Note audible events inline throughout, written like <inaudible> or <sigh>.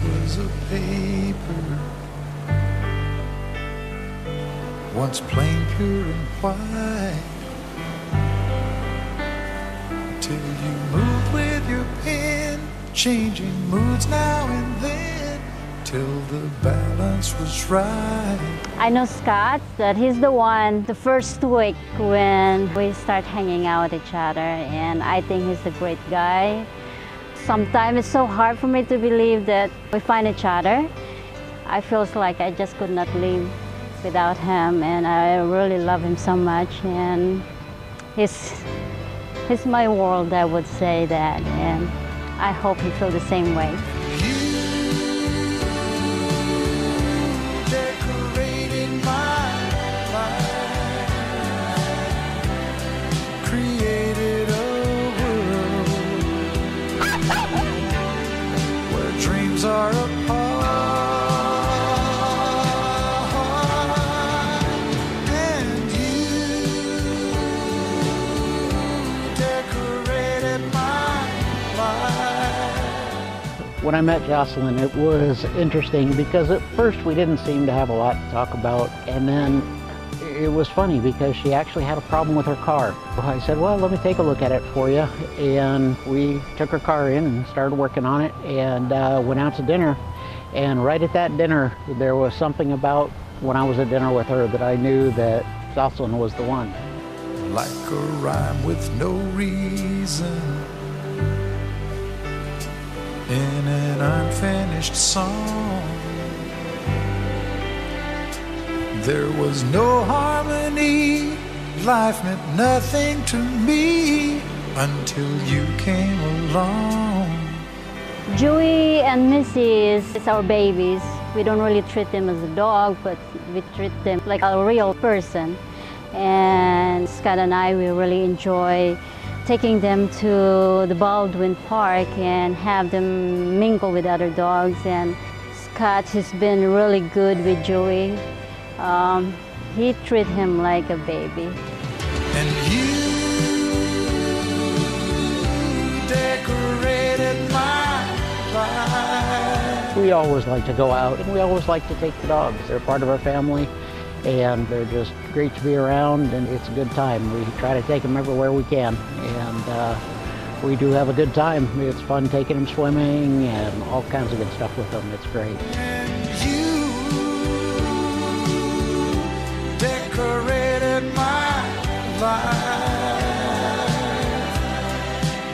pieces of paper. Once plain, pure, and white. Till you move with your pen, changing moods now and then. Till the balance was right. I know Scott, that he's the one, the first week when we start hanging out with each other, and I think he's a great guy. Sometimes it's so hard for me to believe that we find each other. I feel like I just could not live without him, and I really love him so much, and he's, he's my world, I would say that, and I hope he feels the same way. When I met Jocelyn, it was interesting because at first we didn't seem to have a lot to talk about, and then it was funny because she actually had a problem with her car. I said, well, let me take a look at it for you. And we took her car in and started working on it and uh, went out to dinner. And right at that dinner, there was something about when I was at dinner with her that I knew that Jocelyn was the one. like a rhyme with no reason in an unfinished song. There was no harmony, life meant nothing to me until you came along. Joey and Missy is, our babies. We don't really treat them as a dog, but we treat them like a real person. And Scott and I, we really enjoy taking them to the Baldwin Park and have them mingle with other dogs. And Scott has been really good with Joey. Um, he treats him like a baby. And you decorated my life. We always like to go out and we always like to take the dogs. They're part of our family and they're just great to be around and it's a good time. We try to take them everywhere we can and uh, we do have a good time. It's fun taking them swimming and all kinds of good stuff with them. It's great.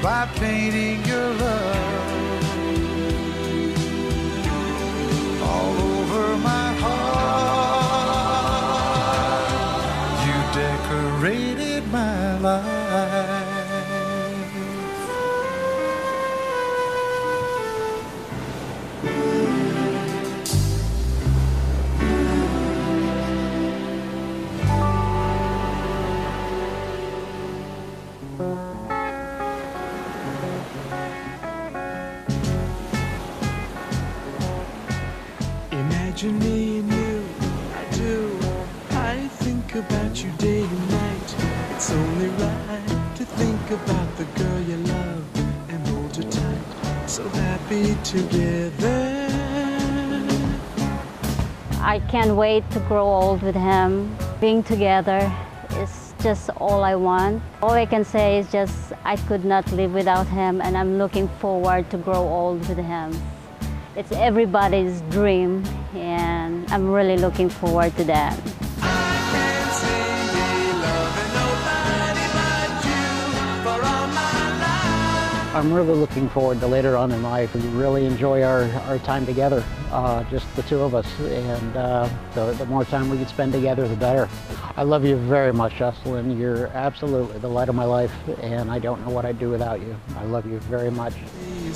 By painting Imagine me and you, I do. I think about you day and night. It's only right to think about the girl you love and hold her tight. So happy together. I can't wait to grow old with him. Being together is just all I want. All I can say is just I could not live without him and I'm looking forward to grow old with him. It's everybody's dream and I'm really looking forward to that. I'm really looking forward to later on in life. We really enjoy our, our time together, uh, just the two of us. And uh, the, the more time we can spend together, the better. I love you very much, Jocelyn. You're absolutely the light of my life, and I don't know what I'd do without you. I love you very much. You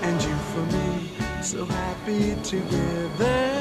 and you for me. So happy together.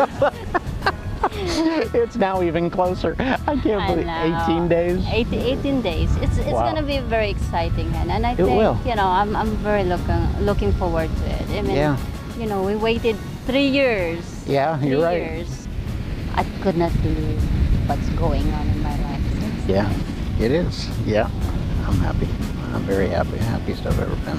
<laughs> it's now even closer. I can't believe know. 18 days. 18, 18 days. It's it's Wow. gonna be very exciting, and, and I It think will. you know I'm, I'm very looking looking forward to it. I mean, Yeah. you know, we waited three years. Yeah, three you're right. Years. I could not believe what's going on in my life. It's- Yeah, it is. Yeah, I'm happy. I'm very happy. Happiest I've ever been.